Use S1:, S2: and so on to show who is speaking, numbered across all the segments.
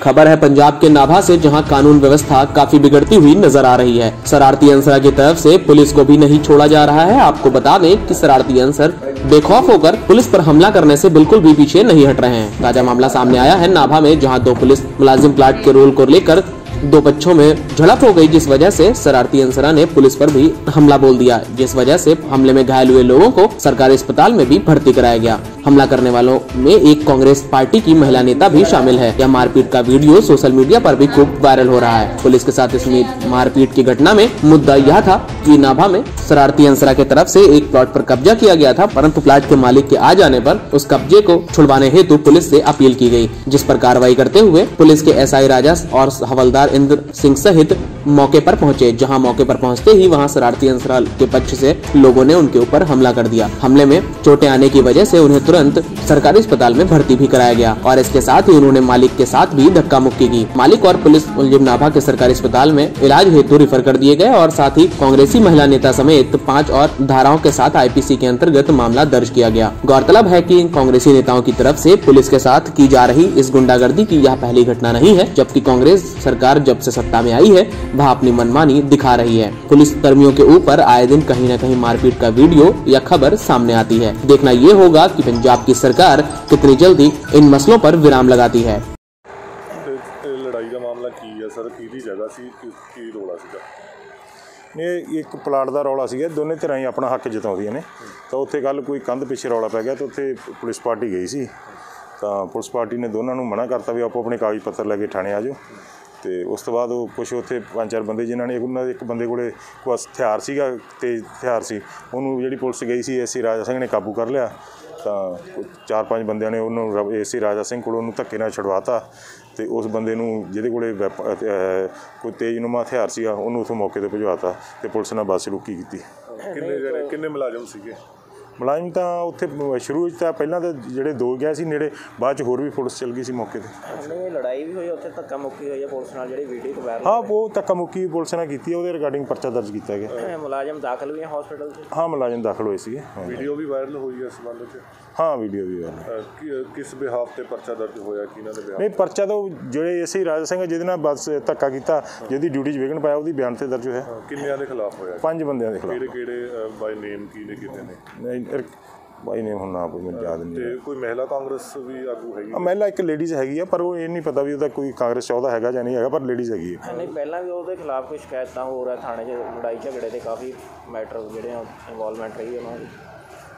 S1: खबर है पंजाब के नाभा से, जहाँ कानून व्यवस्था काफ़ी बिगड़ती हुई नज़र आ रही है। शरारती अंसरा की तरफ़ से पुलिस को भी नहीं छोड़ा जा रहा है। आपको बता दें कि शरारती अंसर बेखौफ होकर पुलिस पर हमला करने से बिल्कुल भी पीछे नहीं हट रहे हैं। ताज़ा मामला सामने आया है नाभा में, जहाँ दो पुलिस मुलाजिम प्लाट के रोल को लेकर दो बच्चों में झड़प हो गई, जिस वजह से शरारती अंसरा ने पुलिस पर भी हमला बोल दिया। जिस वजह से हमले में घायल हुए लोगों को सरकारी अस्पताल में भी भर्ती कराया गया। हमला करने वालों में एक कांग्रेस पार्टी की महिला नेता भी शामिल है। यह मारपीट का वीडियो सोशल मीडिया पर भी खूब वायरल हो रहा है। पुलिस के साथ इस मारपीट की घटना में मुद्दा यह था कि नाभा में शरारती अंसरा के तरफ़ से एक प्लॉट पर कब्जा किया गया था, परंतु प्लाट के मालिक के आ जाने पर उस कब्जे को छुड़वाने हेतु पुलिस से अपील की गई, जिस पर कार्रवाई करते हुए पुलिस के एसआई राजा और हवलदार इंद्र सिंह सहित मौके पर पहुँचे। जहाँ मौके पर पहुँचते ही वहाँ शरारती अंसराल के पक्ष से लोगों ने उनके ऊपर हमला कर दिया। हमले में चोटें आने की वजह से उन्हें तुरंत सरकारी अस्पताल में भर्ती भी कराया गया और इसके साथ ही उन्होंने मालिक के साथ भी धक्का मुक्की की। मालिक और पुलिस मुलजिम नाभा के सरकारी अस्पताल में इलाज हेतु रिफर कर दिए गए और साथ ही कांग्रेसी महिला नेता समेत पाँच और धाराओं के साथ आईपीसी के अंतर्गत मामला दर्ज किया गया। गौरतलब है की कांग्रेसी नेताओं की तरफ़ ऐसी पुलिस के साथ की जा रही इस गुंडागर्दी की यह पहली घटना नहीं है, जबकि कांग्रेस सरकार जब से सत्ता में आई है वह अपनी मनमानी दिखा रही है पुलिस कर्मियों के ऊपर आए दिन कहीं न कहीं मारपीट का वीडियो या खबर सामने आती है देखना ये होगा कि पंजाब की सरकार कितनी जल्दी इन मसलों पर विराम लगाती है
S2: ਤੇ ਇਹ ਲੜਾਈ ਦਾ ਮਾਮਲਾ ਕੀ ਹੈ ਸਰ ਕਿਹਦੀ ਜਗ੍ਹਾ ਸੀ ਕੀ ਕੀ ਰੋਲਾ ਸੀਗਾ
S3: ਇਹ ਇੱਕ ਪਲਾਟ ਦਾ ਰੌਲਾ ਸੀਗਾ ਦੋਨੇ ਧਿਰਾਂ ਹੀ ਆਪਣਾ ਹੱਕ ਜਤਾਉਂਦੀਆਂ ਨੇ ਤਾਂ ਉੱਥੇ ਕੱਲ ਕੋਈ ਕੰਧ ਪਿੱਛੇ ਰੌਲਾ ਪੈ ਗਿਆ ਤਾਂ ਉੱਥੇ ਪੁਲਿਸ ਪਾਰਟੀ ਗਈ ਸੀ ਤਾਂ ਪੁਲਿਸ ਪਾਰਟੀ ਨੇ ਦੋਨਾਂ ਨੂੰ ਮਨਾ ਕਰਤਾ ਵੀ ਆਪੋ ਆਪਣੇ ਕਾਗਜ਼ ਪੱਤਰ ਲੈ ਕੇ ਥਾਣੇ ਆ ਜਾਓ ਤੇ ਉਸ ਤੋਂ ਬਾਅਦ ਉਹ ਕੁਝ ਉੱਥੇ ਪੰਜ ਚਾਰ ਬੰਦੇ ਜਿਨ੍ਹਾਂ ਨੇ ਉਹਨਾਂ ਦੇ ਇੱਕ ਬੰਦੇ ਕੋਲੇ ਕੋਈ ਹਥਿਆਰ ਸੀਗਾ ਤੇਜ਼ ਹਥਿਆਰ ਸੀ, ਉਹਨੂੰ ਜਿਹੜੀ ਪੁਲਿਸ ਗਈ ਸੀ ਐਸੀ ਰਾਜਾ ਸਿੰਘ ਨੇ ਕਾਬੂ ਕਰ ਲਿਆ, ਤਾਂ ਚਾਰ ਪੰਜ ਬੰਦਿਆਂ ਨੇ ਉਹਨੂੰ ਐਸੀ ਰਾਜਾ ਸਿੰਘ ਕੋਲ ਉਹਨੂੰ ਧੱਕੇ ਨਾਲ ਛੁਡਵਾਤਾ ਤੇ ਉਸ ਬੰਦੇ ਨੂੰ ਜਿਹਦੇ ਕੋਲੇ ਵੈਪ- ਅਹ, ਕੋਈ ਤੇਜ਼ਨੁਮਾ ਹਥਿਆਰ ਸੀਗਾ ਉਹਨੂੰ ਉੱਥੋਂ ਮੌਕੇ ਤੇ ਭਜਵਾਤਾ ਤੇ ਪੁਲਿਸ ਨੇ ਬੱਸ ਰੁਕੀ ਕੀਤੀ।
S2: ਕਿੰਨੇ ਜਣੇ, ਕਿੰਨੇ ਮੁਲਾਜ਼ਮ ਸੀਗੇ?
S3: ਮੁਲਾਜ਼ਮ ਤਾਂ ਉੱਥੇ ਸ਼ੁਰੂ ਵਿੱਚ ਤਾਂ ਪਹਿਲਾਂ ਤਾਂ ਜਿਹੜੇ ਦੋ ਗਿਆ ਸੀ ਨੇੜੇ ਬਾਅਦ ਚ ਹੋਰ ਵੀ ਪੁਲਿਸ ਚਲ ਗਈ ਸੀ ਮੌਕੇ ਤੇ।
S4: ਨਹੀਂ ਇਹ ਲੜਾਈ ਵੀ ਹੋਈ ਉੱਥੇ ਧੱਕਾ ਮੁੱਕੀ ਹੋਈ ਹੈ ਪੁਲਿਸ ਨਾਲ ਜਿਹੜੀ ਵੀਡੀਓ ਤੋਂ ਵਾਇਰਲ
S3: ਹਾਂ ਉਹ ਧੱਕਾ ਮੁੱਕੀ ਪੁਲਿਸ ਨੇ ਕੀਤੀ ਉਹਦੇ ਰਿਗਾਰਡਿੰਗ ਪਰਚਾ ਦਰਜ ਕੀਤਾ ਗਿਆ।
S4: ਹੋਇਆ ਮੁਲਾਜ਼ਮ ਦਾਖਲ ਵੀ ਹੈ ਹਸਪੀਟਲ 'ਚ?
S3: ਹਾਂ ਮੁਲਾਜ਼ਮ ਦਾਖਲ ਹੋਏ ਹਾਂ।
S2: ਵੀਡੀਓ ਵੀ ਵਾਇਰਲ ਹੋਈ ਹੈ ਇਸ ਸੰਬੰਧ ਵਿੱਚ
S3: ਹਾਂ ਵੀਡੀਓ ਵੀ
S2: ਕੀ- ਕਿਸ ਬਿਹਾਫ ਤੇ ਪਰਚਾ ਦਰਜ ਹੋਇਆ ਕਿਹਨਾਂ ਦੇ ਬਿਹਾਫ
S3: ਨਹੀਂ ਪਰਚਾ ਤਾਂ ਜਿਹੜੇ ਐਸੀ ਰਾਜਾ ਸਿੰਘ ਜਿਹਦੇ ਨਾਲ ਬਸ ਧੱਕਾ ਕੀਤਾ ਜਿਹਦੀ ਡਿਊਟੀ 'ਚ ਵਿਘਨ ਪਾਇਆ ਉਹਦੀ ਬਿਆਨ ਤੇ ਦਰਜ ਹੋਇਆ।
S2: ਕਿੰਨਿਆਂ ਦੇ ਖਿਲਾਫ ਹੋਇਆ?
S3: ਪੰਜ ਬੰਦਿਆਂ ਦੇ ਖਿਲਾਫ।
S2: ਕਿਹੜੇ ਕਿਹੜੇ ਬਾਈ ਨੇਮ ਕੀ ਨੇ ਕਿਤੇ ਨੇ?
S3: ਬਾਈ ਨੇ ਹੁਣ ਨਾ ਕੋਈ ਮੈਨੂੰ ਯਾਦ ਨਹੀਂ
S2: ਤੇ ਕੋਈ ਮਹਿਲਾ ਕਾਂਗਰਸ ਵੀ ਆਗੂ ਹੈਗੀ?
S3: ਆ ਮਹਿਲਾ ਇੱਕ ਲੇਡੀਜ਼ ਹੈਗੀ ਆ ਪਰ ਉਹ ਇਹ ਨਹੀਂ ਪਤਾ ਵੀ ਉਹਦਾ ਕੋਈ ਕਾਂਗਰਸ ਚ ਉਹਦਾ ਹੈਗਾ ਜਾਂ ਨਹੀਂ ਹੈਗਾ ਪਰ ਲੇਡੀਜ਼ ਹੈਗੀ ਹੈ
S4: ਨਹੀਂ ਪਹਿਲਾਂ ਵੀ ਉਹਦੇ ਖਿਲਾਫ ਕੋਈ ਸ਼ਿਕਾਇਤਾਂ ਹੋ ਰਿਹਾ ਥਾਣੇ 'ਚ ਲੜਾਈ ਝਗੜੇ ਦੇ ਕਾਫੀ ਮੈਟਰ ਜਿਹੜੇ ਆ ਇਨਵੋਲਵਮੈਂਟ ਰਹੀ ਉਹਨਾਂ ਦੀ।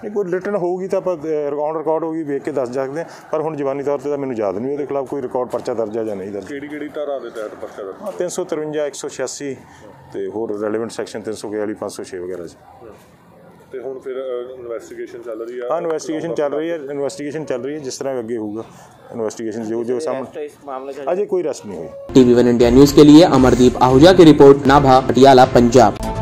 S3: ਨਹੀਂ ਕੋਈ ਰਿਟਰਨ ਹੋਊਗੀ ਤਾਂ ਆਪਾਂ ਰਿਕਾਰਡ ਰਿਕਾਰਡ ਹੋਊਗੀ ਵੇਖ ਕੇ ਦੱਸ ਸਕਦੇ ਹਾਂ ਪਰ ਹੁਣ ਜਵਾਨੀ ਤੌਰ ਤੇ ਤਾਂ ਮੈਨੂੰ ਯਾਦ ਨਹੀਂ ਉਹਦੇ ਖਿਲਾਫ ਕੋਈ ਰਿਕਾਰਡ ਪਰਚਾ ਦਰਜ ਹੈ ਜਾਂ ਨਹੀਂ ਦਰਜ।
S2: ਕਿਹੜੀ ਕਿਹੜੀ ਧਾਰਾ ਦੇ ਤਹਿਤ ਪਰਚਾ ਦਰਜ?
S3: ਹਾਂ 353 186 ਤੇ ਹੋਰ ਰੈਲੇਵੈਂਟ ਸੈਕਸ਼ਨ 342 506 ਵਗੈਰਾ ਚ
S2: ਤੇ ਹੁਣ ਫਿਰ ਇਨਵੈਸਟੀਗੇਸ਼ਨ ਚੱਲ ਰਹੀ ਆ
S3: ਹਾਂ ਇਨਵੈਸਟੀਗੇਸ਼ਨ ਚੱਲ ਰਹੀ ਹੈ ਇਨਵੈਸਟੀਗੇਸ਼ਨ ਚੱਲ ਰਹੀ ਹੈ ਜਿਸ ਤਰ੍ਹਾਂ ਅੱਗੇ ਹੋਊਗਾ ਇਨਵੈਸਟੀਗੇਸ਼ਨ ਜੋ ਜੋ ਸਾਹਮਣੇ
S4: ਰੈਸਟ ਇਸ ਮਾਮਲੇ 'ਚ
S3: ਅਜੇ ਕੋਈ ਰੈਸਟ ਨਹੀਂ ਹੋਈ
S1: टीवी वन इंडिया न्यूज के लिए अमरदीप आहूजा की रिपोर्ट नाभा पटियाला पंजाब